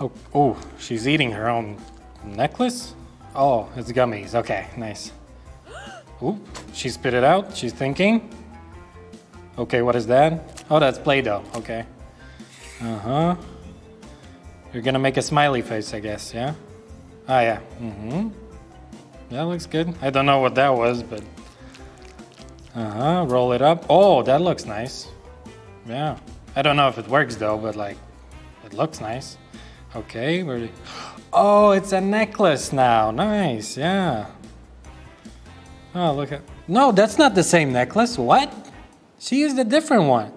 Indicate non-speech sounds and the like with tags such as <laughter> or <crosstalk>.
Oh, oh, she's eating her own necklace? Oh, it's gummies. Okay, nice. <gasps> Ooh, she spit it out. She's thinking. Okay, what is that? Oh, that's Play-Doh. Okay. Uh-huh. You're gonna make a smiley face, I guess, yeah? Ah, yeah. Mm-hmm. That looks good. I don't know what that was, but... Uh-huh, roll it up. Oh, that looks nice. Yeah. I don't know if it works, though, but, like, it looks nice. Okay, where... Oh, it's a necklace now. Nice, yeah. Oh, look at... No, that's not the same necklace. What? She used a different one.